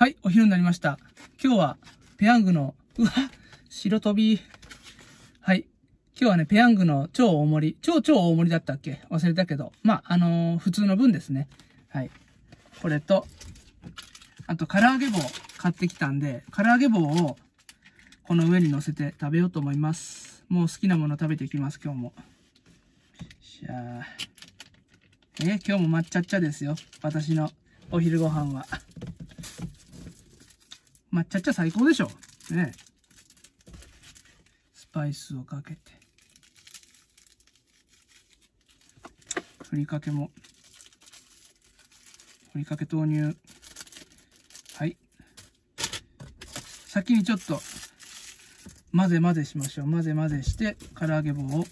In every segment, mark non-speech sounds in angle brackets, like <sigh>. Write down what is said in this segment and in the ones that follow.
はい、お昼になりました。今日は、ペヤングの、うわ、白飛び。はい。今日はね、ペヤングの超大盛り。超超大盛りだったっけ？忘れたけど。まあ、あのー、普通の分ですね。はい。これと、あと、唐揚げ棒買ってきたんで、唐揚げ棒を、この上に乗せて食べようと思います。もう好きなもの食べていきます、今日も。じゃあ。え今日も抹茶茶ですよ。私のお昼ご飯は。抹茶茶最高でしょ。ねスパイスをかけて。ふりかけも。ふりかけ投入。はい。先にちょっと混ぜ混ぜしましょう。混ぜ混ぜして、唐揚げ棒を。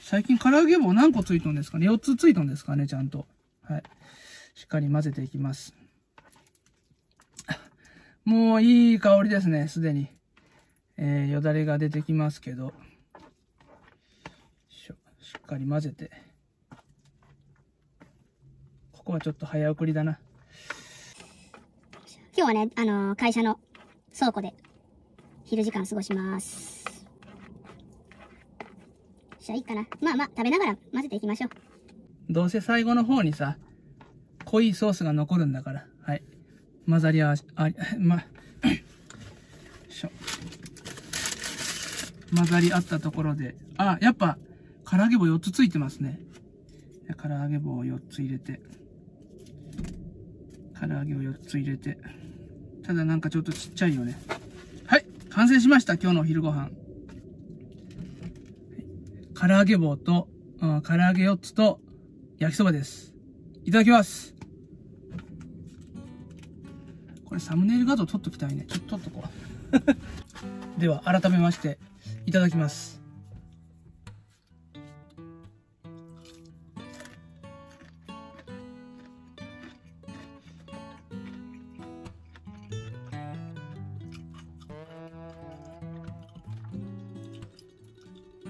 最近唐揚げ棒何個ついとんですかね ?4 つついとんですかね？ちゃんと。はい。しっかり混ぜていきます。もういい香りですね、すでに。えー、よだれが出てきますけど。しっかり混ぜて。ここはちょっと早送りだな。今日はね、あのー、会社の倉庫で昼時間過ごします。じゃあいいかな。まあまあ、食べながら混ぜていきましょう。どうせ最後の方にさ、濃いソースが残るんだから。混ざり合わし、あ、ま、しょ。混ざり合ったところで、あ、やっぱ、唐揚げ棒4つついてますね。唐揚げ棒を4つ入れて、唐揚げを4つ入れて、ただなんかちょっとちっちゃいよね。はい、完成しました、今日のお昼ご飯。唐揚げ棒と、うん、唐揚げ4つと、焼きそばです。いただきます。これサムネイル画像撮っときたいね。ちょっと撮っとこう。<laughs> では、改めまして、いただきます。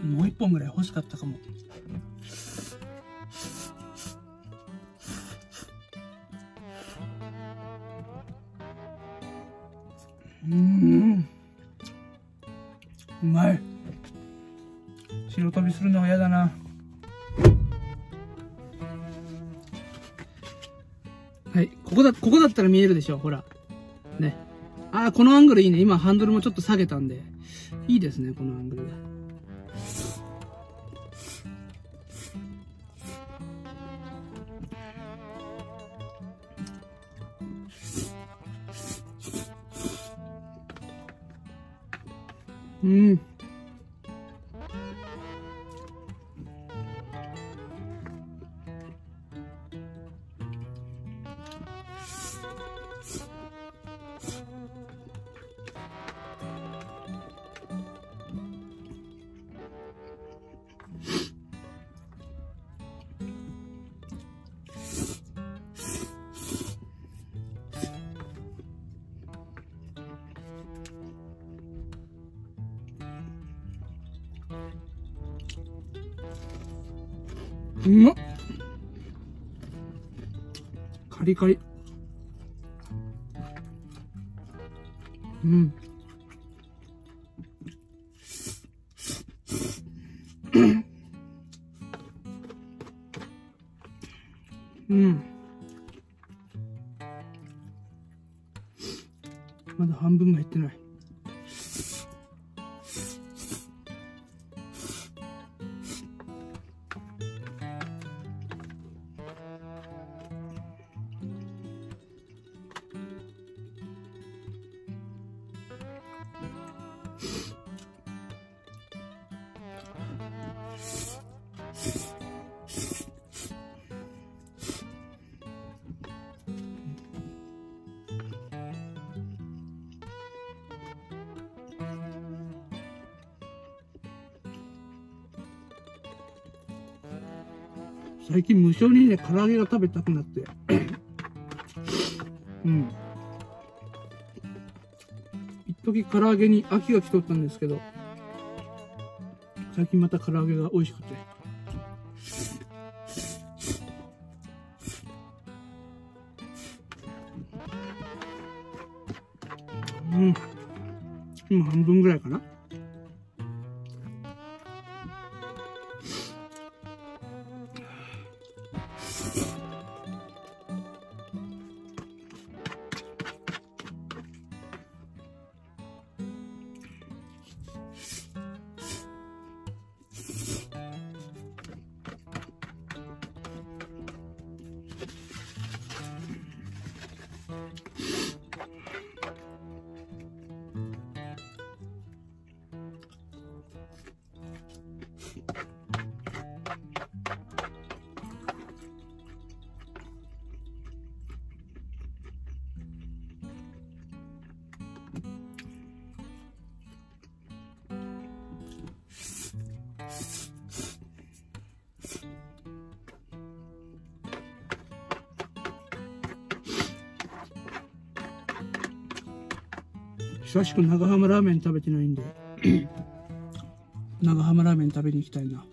もう一本ぐらい欲しかったかも。うん。うまい。白飛びするのが嫌だな。はい。ここだここだったら見えるでしょ。ほら。ね。ああこのアングルいいね。今ハンドルもちょっと下げたんで。いいですねこのアングルが。嗯。うん。うまっカリカリ。うん。うん。まだ半分も減ってない。最近無性にね、唐揚げが食べたくなって。<clears throat> うん。一時唐揚げに秋が来とったんですけど、最近また唐揚げが美味しくて。うん。今半分ぐらいかな。久しく長浜ラーメン食べてないんで <laughs> 長浜ラーメン食べに行きたいな。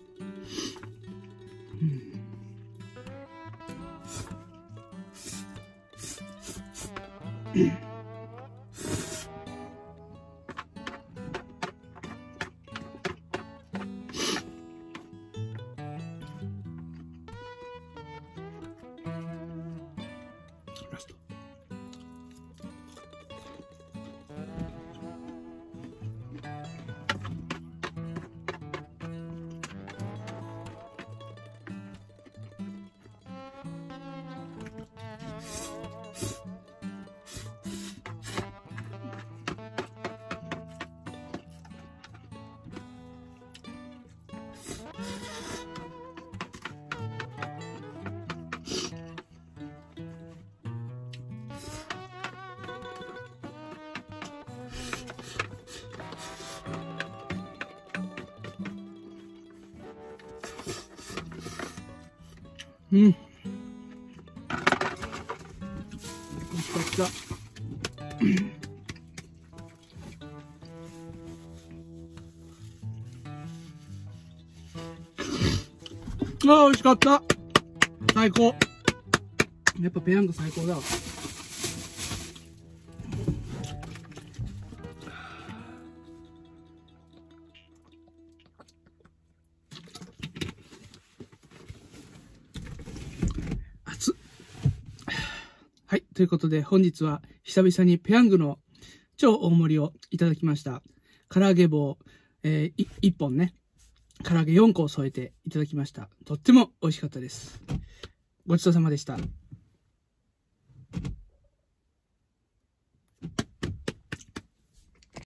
うん。美味しかった。ああ、美味しかった。最高。やっぱペヤング最高だわ。ということで、本日は久々にペヤングの超大盛りをいただきました。唐揚げ棒、えー、1本ね、唐揚げ4個を添えていただきました。とっても美味しかったです。ごちそうさまでした。